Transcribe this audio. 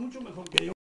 mucho mejor que yo.